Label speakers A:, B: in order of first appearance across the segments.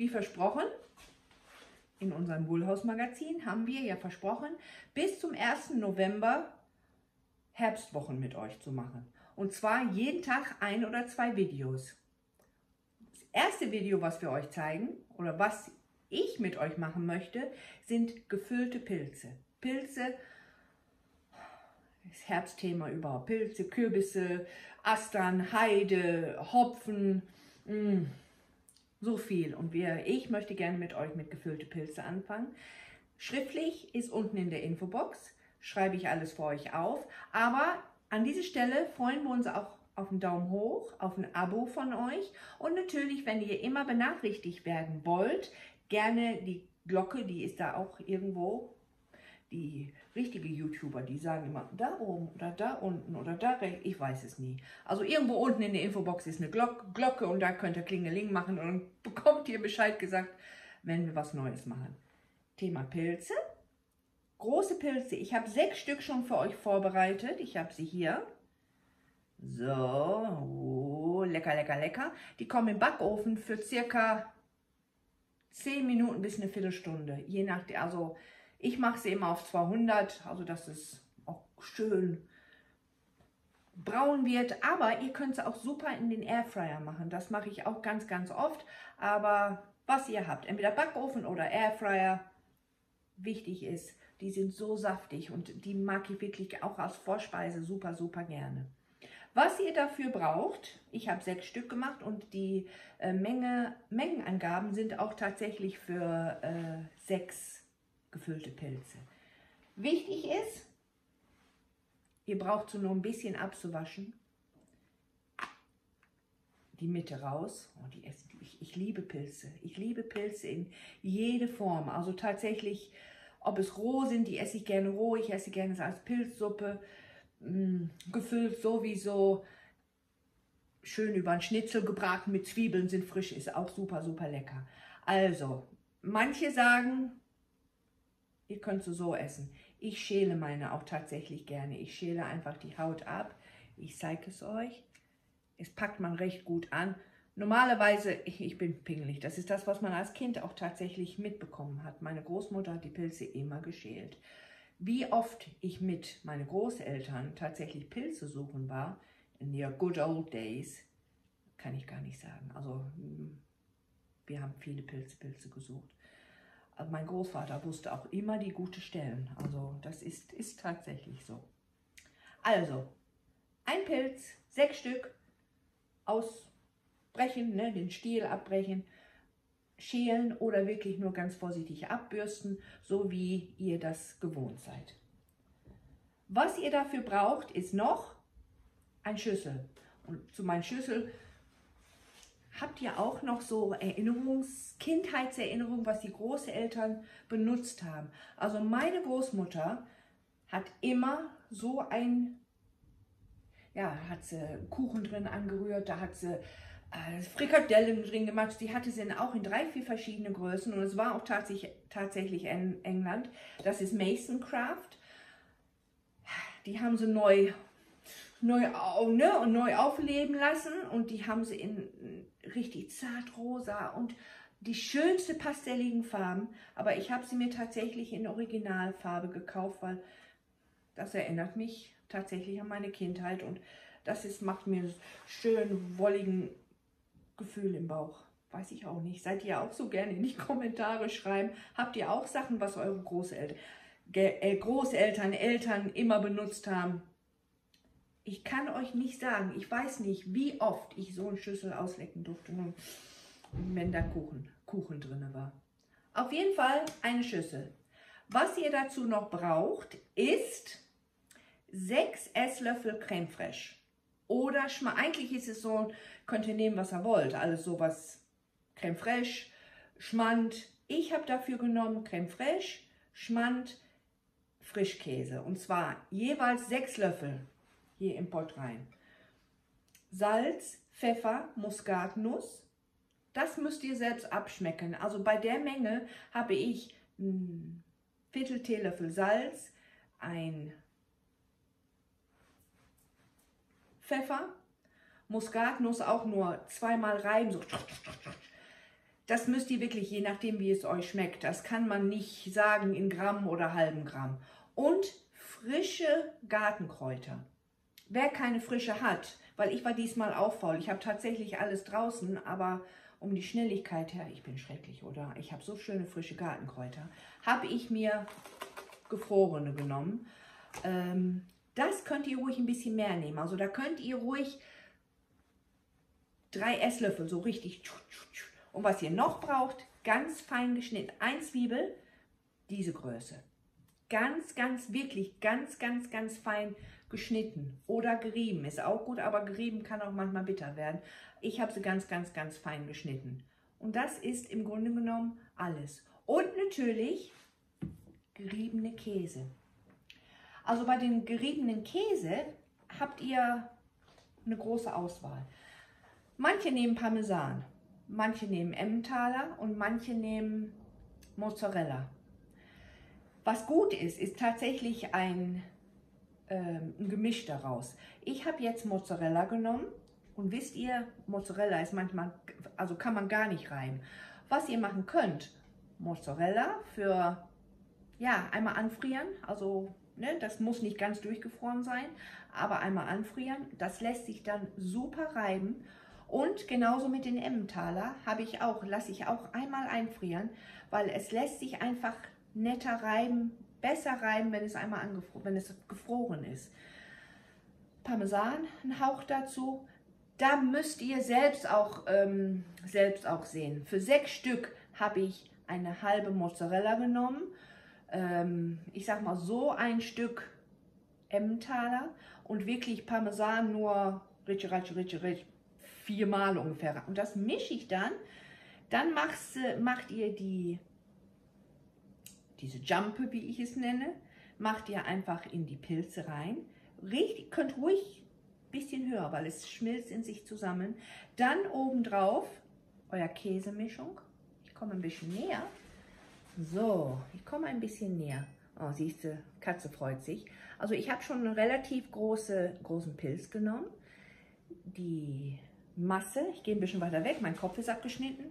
A: wie versprochen, in unserem Wohlhausmagazin haben wir ja versprochen, bis zum 1. November Herbstwochen mit euch zu machen. Und zwar jeden Tag ein oder zwei Videos. Das erste Video, was wir euch zeigen, oder was ich mit euch machen möchte, sind gefüllte Pilze. Pilze, das Herbstthema überhaupt. Pilze, Kürbisse, Astern, Heide, Hopfen, mh, mm, so viel. Und wir, ich möchte gerne mit euch mit gefüllte Pilze anfangen. Schriftlich ist unten in der Infobox, schreibe ich alles für euch auf. Aber an dieser Stelle freuen wir uns auch auf einen Daumen hoch, auf ein Abo von euch und natürlich, wenn ihr immer benachrichtigt werden wollt, gerne die Glocke, die ist da auch irgendwo die richtige YouTuber, die sagen immer, da oben oder da unten oder da rechts, ich weiß es nie. Also irgendwo unten in der Infobox ist eine Glocke und da könnt ihr Klingeling machen und dann bekommt ihr Bescheid gesagt, wenn wir was Neues machen. Thema Pilze. Große Pilze. Ich habe sechs Stück schon für euch vorbereitet. Ich habe sie hier. So, oh, lecker, lecker, lecker. Die kommen im Backofen für circa 10 Minuten bis eine Viertelstunde. Je nachdem, also ich mache sie immer auf 200, also dass es auch schön braun wird. Aber ihr könnt sie auch super in den Airfryer machen. Das mache ich auch ganz, ganz oft. Aber was ihr habt, entweder Backofen oder Airfryer, wichtig ist, die sind so saftig und die mag ich wirklich auch als Vorspeise super, super gerne. Was ihr dafür braucht, ich habe sechs Stück gemacht und die äh, Menge, Mengenangaben sind auch tatsächlich für äh, sechs gefüllte Pilze. Wichtig ist, ihr braucht so nur ein bisschen abzuwaschen. Die Mitte raus. Oh, die essen, ich, ich liebe Pilze. Ich liebe Pilze in jede Form. Also tatsächlich, ob es roh sind, die esse ich gerne roh. Ich esse gerne als Pilzsuppe. Mh, mm, gefüllt sowieso. Schön über ein Schnitzel gebraten mit Zwiebeln sind frisch. Ist auch super, super lecker. Also, manche sagen, Ihr könnt sie so essen. Ich schäle meine auch tatsächlich gerne. Ich schäle einfach die Haut ab. Ich zeige es euch. Es packt man recht gut an. Normalerweise, ich, ich bin pingelig. Das ist das, was man als Kind auch tatsächlich mitbekommen hat. Meine Großmutter hat die Pilze immer geschält. Wie oft ich mit meinen Großeltern tatsächlich Pilze suchen war, in their good old days, kann ich gar nicht sagen. Also hm, wir haben viele Pilze, Pilze gesucht. Also mein Großvater wusste auch immer die guten Stellen. Also das ist, ist tatsächlich so. Also, ein Pilz, sechs Stück, ausbrechen, ne, den Stiel abbrechen, schälen oder wirklich nur ganz vorsichtig abbürsten, so wie ihr das gewohnt seid. Was ihr dafür braucht, ist noch ein Schüssel. Und zu meinem Schüssel Habt ihr auch noch so Erinnerungs-, Kindheitserinnerungen, was die Großeltern benutzt haben? Also meine Großmutter hat immer so ein, ja, hat sie Kuchen drin angerührt, da hat sie äh, Frikadellen drin gemacht. Die hatte sie auch in drei, vier verschiedene Größen und es war auch tatsächlich, tatsächlich in England. Das ist Mason Craft. Die haben sie neu neu, ne, und neu aufleben lassen und die haben sie in richtig zart rosa und die schönste pastelligen Farben, aber ich habe sie mir tatsächlich in Originalfarbe gekauft, weil das erinnert mich tatsächlich an meine Kindheit und das ist, macht mir schön wolligen Gefühl im Bauch. Weiß ich auch nicht. Seid ihr auch so gerne in die Kommentare schreiben? Habt ihr auch Sachen, was eure Großeltern, äh, Großeltern, Eltern immer benutzt haben? Ich kann euch nicht sagen, ich weiß nicht, wie oft ich so eine Schüssel auslecken durfte, wenn da Kuchen, Kuchen drin war. Auf jeden Fall eine Schüssel. Was ihr dazu noch braucht, ist 6 Esslöffel Creme Fraiche. Oder eigentlich ist es so, könnt ihr nehmen, was ihr wollt. Alles sowas Creme Fraiche, Schmand. Ich habe dafür genommen Creme Fraiche, Schmand, Frischkäse. Und zwar jeweils 6 Löffel hier im Pott rein. Salz, Pfeffer, Muskatnuss. Das müsst ihr selbst abschmecken. Also bei der Menge habe ich ein Viertel Teelöffel Salz, ein Pfeffer, Muskatnuss auch nur zweimal reiben, so das müsst ihr wirklich, je nachdem wie es euch schmeckt, das kann man nicht sagen in Gramm oder halben Gramm. Und frische Gartenkräuter. Wer keine frische hat, weil ich war diesmal auch faul, ich habe tatsächlich alles draußen, aber um die Schnelligkeit her, ich bin schrecklich, oder? Ich habe so schöne frische Gartenkräuter, habe ich mir gefrorene genommen. Ähm, das könnt ihr ruhig ein bisschen mehr nehmen. Also da könnt ihr ruhig drei Esslöffel, so richtig. Und was ihr noch braucht, ganz fein geschnitten, ein Zwiebel, diese Größe. Ganz, ganz, wirklich ganz, ganz, ganz fein geschnitten oder gerieben. Ist auch gut, aber gerieben kann auch manchmal bitter werden. Ich habe sie ganz, ganz, ganz fein geschnitten. Und das ist im Grunde genommen alles. Und natürlich geriebene Käse. Also bei den geriebenen Käse habt ihr eine große Auswahl. Manche nehmen Parmesan, manche nehmen Emmentaler und manche nehmen Mozzarella. Was gut ist, ist tatsächlich ein, ähm, ein Gemisch daraus. Ich habe jetzt Mozzarella genommen und wisst ihr, Mozzarella ist manchmal, also kann man gar nicht reiben. Was ihr machen könnt, Mozzarella für, ja, einmal anfrieren, also ne, das muss nicht ganz durchgefroren sein, aber einmal anfrieren. Das lässt sich dann super reiben und genauso mit den Emmentaler habe ich auch, lasse ich auch einmal einfrieren, weil es lässt sich einfach netter reiben, besser reiben, wenn es einmal wenn es gefroren ist. Parmesan, ein Hauch dazu. Da müsst ihr selbst auch, ähm, selbst auch sehen. Für sechs Stück habe ich eine halbe Mozzarella genommen. Ähm, ich sag mal so ein Stück Emmentaler und wirklich Parmesan nur ritsche, ritsche, ritsche, ritsche, viermal ungefähr. Und das mische ich dann. Dann machst, macht ihr die, diese Jumpe, wie ich es nenne, macht ihr einfach in die Pilze rein. Richtig, könnt ruhig ein bisschen höher, weil es schmilzt in sich zusammen. Dann obendrauf euer Käsemischung. Ich komme ein bisschen näher. So, ich komme ein bisschen näher. Oh, siehst du, Katze freut sich. Also ich habe schon einen relativ große, großen Pilz genommen. Die Masse. Ich gehe ein bisschen weiter weg, mein Kopf ist abgeschnitten.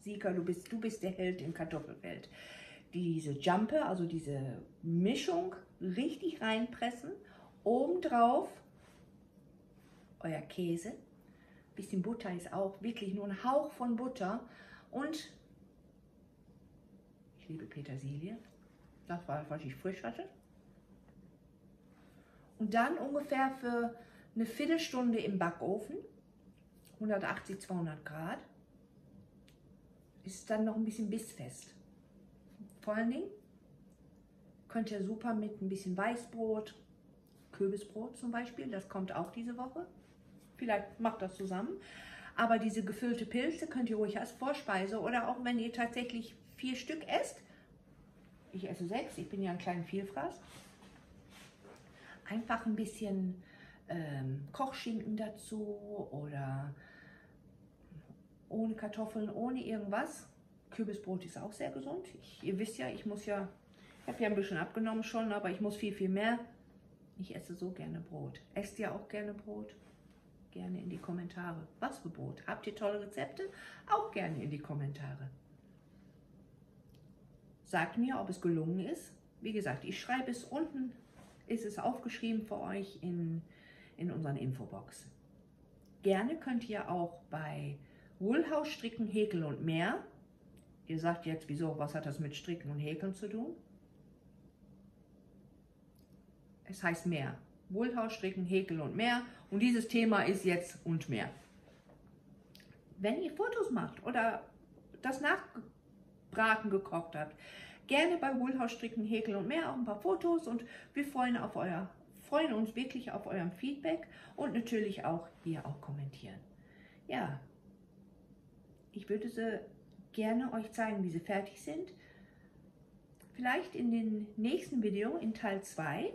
A: Sika, du bist, du bist der Held im Kartoffelfeld. Diese Jumpe, also diese Mischung, richtig reinpressen. Obendrauf euer Käse. Bisschen Butter ist auch wirklich nur ein Hauch von Butter. Und ich liebe Petersilie. Das war, was ich frisch hatte. Und dann ungefähr für eine Viertelstunde im Backofen 180, 200 Grad, ist dann noch ein bisschen bissfest. Vor allen Dingen könnt ihr super mit ein bisschen Weißbrot, Kürbisbrot zum Beispiel, das kommt auch diese Woche. Vielleicht macht das zusammen. Aber diese gefüllte Pilze könnt ihr ruhig als Vorspeise oder auch wenn ihr tatsächlich vier Stück esst. Ich esse sechs, ich bin ja ein kleiner Vielfraß. Einfach ein bisschen ähm, Kochschinken dazu oder ohne Kartoffeln, ohne irgendwas. Kürbisbrot ist auch sehr gesund. Ich, ihr wisst ja, ich muss ja, ich habe ja ein bisschen abgenommen schon, aber ich muss viel, viel mehr. Ich esse so gerne Brot. Esst ihr auch gerne Brot? Gerne in die Kommentare. Was für Brot? Habt ihr tolle Rezepte? Auch gerne in die Kommentare. Sagt mir, ob es gelungen ist. Wie gesagt, ich schreibe es unten, ist es aufgeschrieben für euch in, in unseren Infobox. Gerne könnt ihr auch bei Wohlhaus, Stricken, Häkeln und mehr. Ihr sagt jetzt, wieso, was hat das mit Stricken und Häkeln zu tun? Es heißt mehr. Wohlhaus, Stricken, Häkeln und mehr. Und dieses Thema ist jetzt und mehr. Wenn ihr Fotos macht oder das Nachbraten gekocht habt, gerne bei Wohlhaus, Stricken, Häkeln und mehr auch ein paar Fotos und wir freuen, auf euer, freuen uns wirklich auf eurem Feedback und natürlich auch hier auch kommentieren. Ja, ich würde sie gerne euch zeigen, wie sie fertig sind. Vielleicht in den nächsten Video, in Teil 2,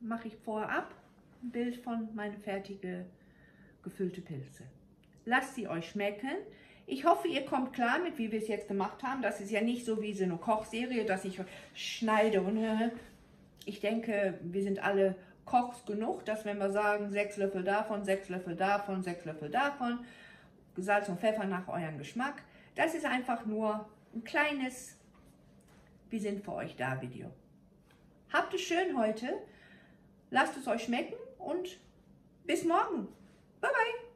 A: mache ich vorab ein Bild von meinen fertigen gefüllte Pilze. Lasst sie euch schmecken. Ich hoffe, ihr kommt klar mit, wie wir es jetzt gemacht haben. Das ist ja nicht so wie so eine Kochserie, dass ich schneide und ich denke, wir sind alle Kochs genug, dass wenn wir sagen, sechs Löffel davon, sechs Löffel davon, sechs Löffel davon, Salz und Pfeffer nach eurem Geschmack. Das ist einfach nur ein kleines Wir sind für euch da Video. Habt es schön heute. Lasst es euch schmecken und bis morgen. Bye bye.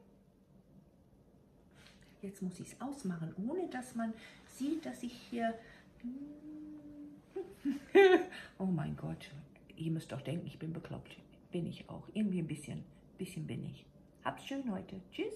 A: Jetzt muss ich es ausmachen, ohne dass man sieht, dass ich hier... oh mein Gott, ihr müsst doch denken, ich bin bekloppt. Bin ich auch. Irgendwie ein bisschen, bisschen bin ich. Habt's schön heute. Tschüss.